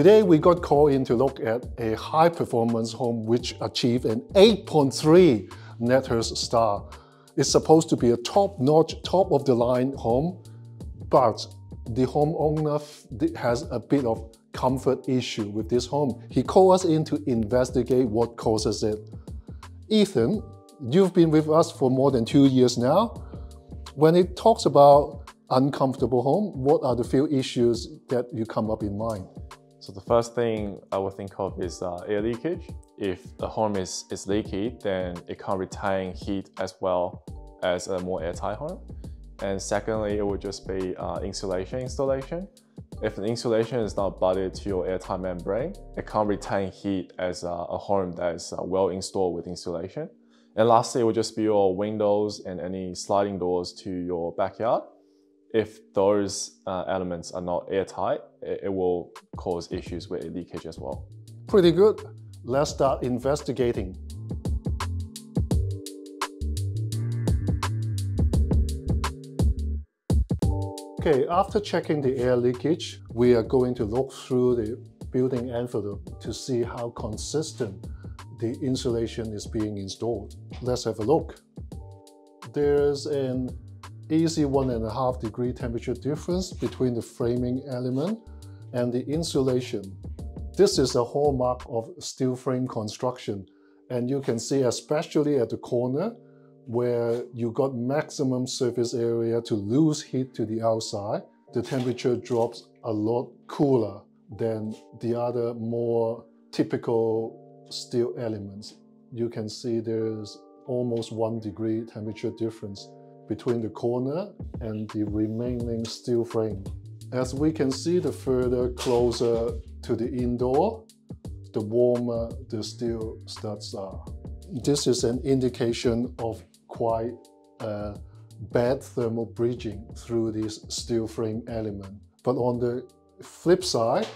Today we got called in to look at a high performance home which achieved an 8.3 NatHERS star. It's supposed to be a top-notch, top-of-the-line home, but the homeowner has a bit of comfort issue with this home. He called us in to investigate what causes it. Ethan, you've been with us for more than two years now. When it talks about uncomfortable home, what are the few issues that you come up in mind? So the first thing I would think of is uh, air leakage. If the home is, is leaky, then it can't retain heat as well as a more airtight home. And secondly, it would just be uh, insulation installation. If the insulation is not butted to your airtight membrane, it can't retain heat as uh, a home that is uh, well installed with insulation. And lastly, it would just be your windows and any sliding doors to your backyard. If those uh, elements are not airtight, it, it will cause issues with leakage as well. Pretty good. Let's start investigating. Okay, after checking the air leakage, we are going to look through the building envelope to see how consistent the insulation is being installed. Let's have a look. There's an easy one and a half degree temperature difference between the framing element and the insulation. This is a hallmark of steel frame construction and you can see especially at the corner where you got maximum surface area to lose heat to the outside, the temperature drops a lot cooler than the other more typical steel elements. You can see there's almost one degree temperature difference between the corner and the remaining steel frame. As we can see, the further closer to the indoor, the warmer the steel studs are. This is an indication of quite bad thermal bridging through this steel frame element. But on the flip side,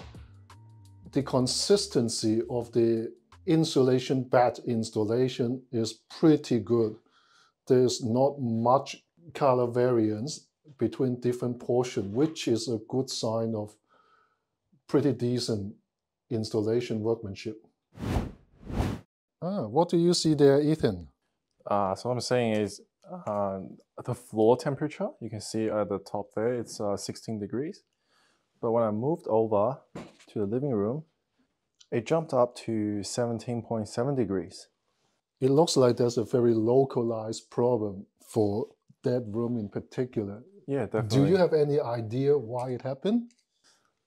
the consistency of the insulation bed installation is pretty good. There's not much color variance between different portions, which is a good sign of pretty decent installation workmanship. Ah, what do you see there, Ethan? Uh, so what I'm saying is uh, the floor temperature, you can see at the top there, it's uh, 16 degrees. But when I moved over to the living room, it jumped up to 17.7 degrees. It looks like there's a very localized problem for that room in particular. Yeah, definitely. Do you have any idea why it happened?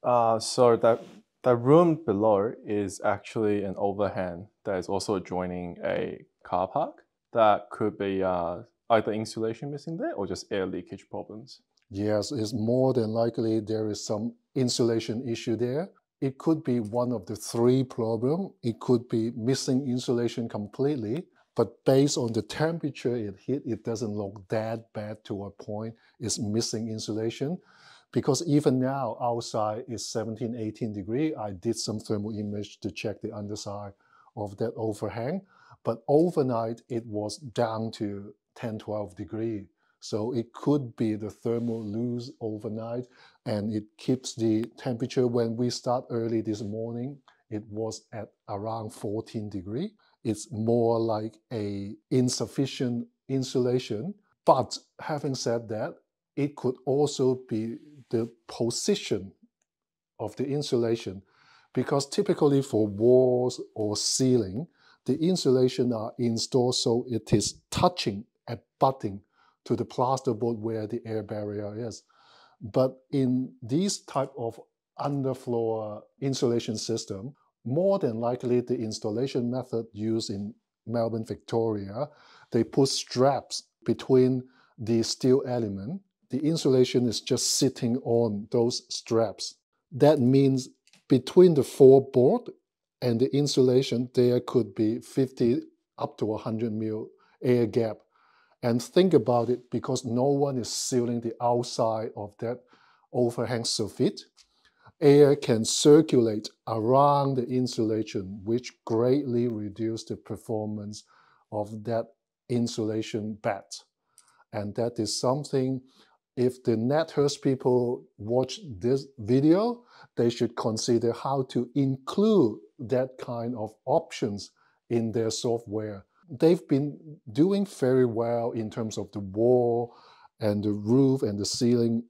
Uh, so that that room below is actually an overhang that is also adjoining a car park. That could be uh, either insulation missing there or just air leakage problems. Yes, it's more than likely there is some insulation issue there. It could be one of the three problem. It could be missing insulation completely, but based on the temperature it hit, it doesn't look that bad to a point. It's missing insulation because even now outside is 17, 18 degree. I did some thermal image to check the underside of that overhang, but overnight it was down to 10, 12 degree. So it could be the thermal loose overnight and it keeps the temperature when we start early this morning, it was at around 14 degree. It's more like a insufficient insulation. But having said that, it could also be the position of the insulation because typically for walls or ceiling, the insulation are installed so it is touching and butting to the plasterboard where the air barrier is. But in these type of underfloor insulation system, more than likely the installation method used in Melbourne, Victoria, they put straps between the steel element. The insulation is just sitting on those straps. That means between the floorboard and the insulation, there could be 50 up to 100 mil air gap and think about it because no one is sealing the outside of that overhang soffit. Air can circulate around the insulation, which greatly reduce the performance of that insulation bed. And that is something if the NatHERS people watch this video, they should consider how to include that kind of options in their software. They've been doing very well in terms of the wall and the roof and the ceiling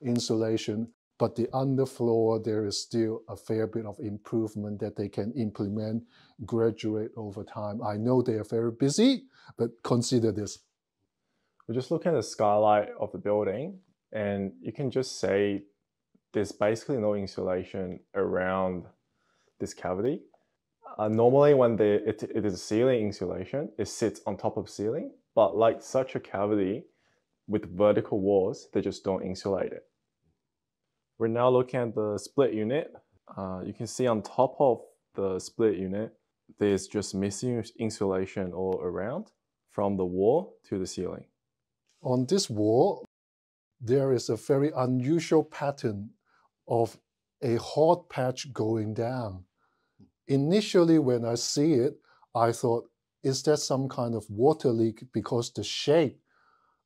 insulation, but the underfloor, there is still a fair bit of improvement that they can implement, graduate over time. I know they are very busy, but consider this. We're just looking at the skylight of the building, and you can just say there's basically no insulation around this cavity. Uh, normally, when the, it, it is ceiling insulation, it sits on top of ceiling, but like such a cavity with vertical walls, they just don't insulate it. We're now looking at the split unit. Uh, you can see on top of the split unit, there's just missing insulation all around from the wall to the ceiling. On this wall, there is a very unusual pattern of a hot patch going down. Initially, when I see it, I thought, is that some kind of water leak because the shape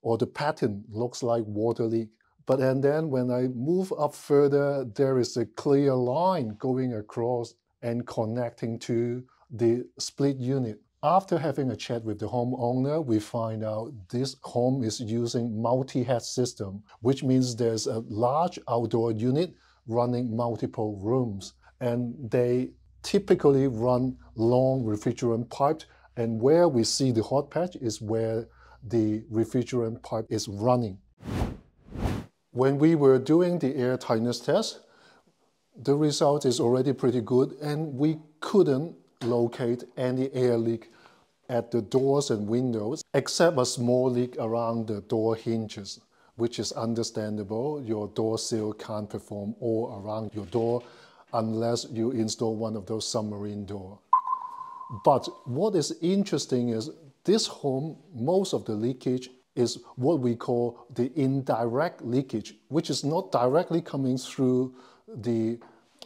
or the pattern looks like water leak? But and then when I move up further, there is a clear line going across and connecting to the split unit. After having a chat with the homeowner, we find out this home is using multi-head system, which means there's a large outdoor unit running multiple rooms. And they typically run long refrigerant pipes. And where we see the hot patch is where the refrigerant pipe is running. When we were doing the air tightness test, the result is already pretty good and we couldn't locate any air leak at the doors and windows, except a small leak around the door hinges, which is understandable. Your door seal can't perform all around your door unless you install one of those submarine door. But what is interesting is this home, most of the leakage is what we call the indirect leakage, which is not directly coming through the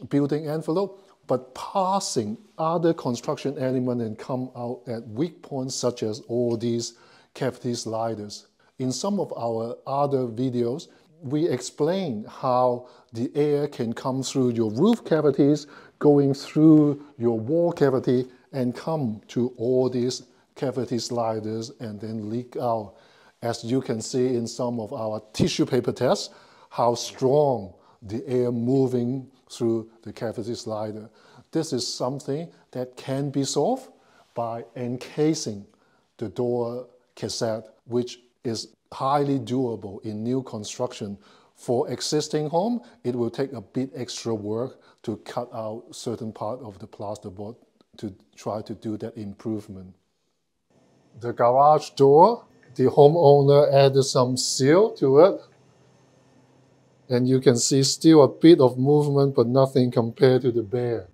building envelope, but passing other construction elements and come out at weak points such as all these cavity sliders. In some of our other videos, we explain how the air can come through your roof cavities, going through your wall cavity and come to all these cavity sliders and then leak out. As you can see in some of our tissue paper tests, how strong the air moving through the cavity slider. This is something that can be solved by encasing the door cassette, which is highly doable in new construction. For existing home, it will take a bit extra work to cut out certain part of the plasterboard to try to do that improvement. The garage door, the homeowner added some seal to it and you can see still a bit of movement but nothing compared to the bear.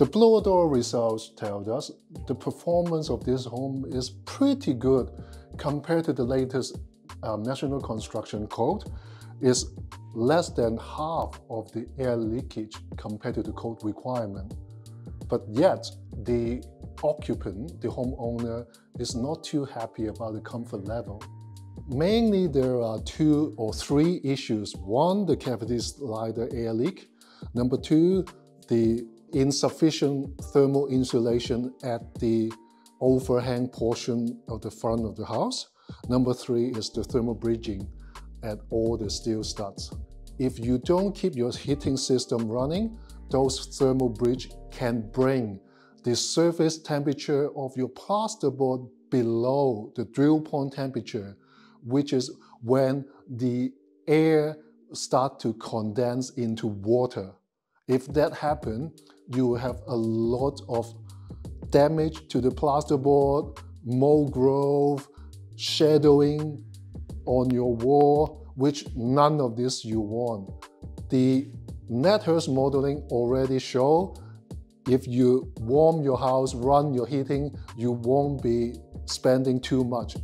The blower door results tell us the performance of this home is pretty good compared to the latest um, National Construction Code is less than half of the air leakage compared to the code requirement. But yet, the occupant, the homeowner, is not too happy about the comfort level. Mainly, there are two or three issues. One, the cavity slider air leak. Number two, the insufficient thermal insulation at the overhang portion of the front of the house. Number three is the thermal bridging at all the steel studs. If you don't keep your heating system running, those thermal bridge can bring the surface temperature of your plasterboard below the drill point temperature which is when the air start to condense into water. If that happen, you will have a lot of damage to the plasterboard, mold growth, shadowing on your wall, which none of this you want. The NatHERS modeling already show if you warm your house, run your heating, you won't be spending too much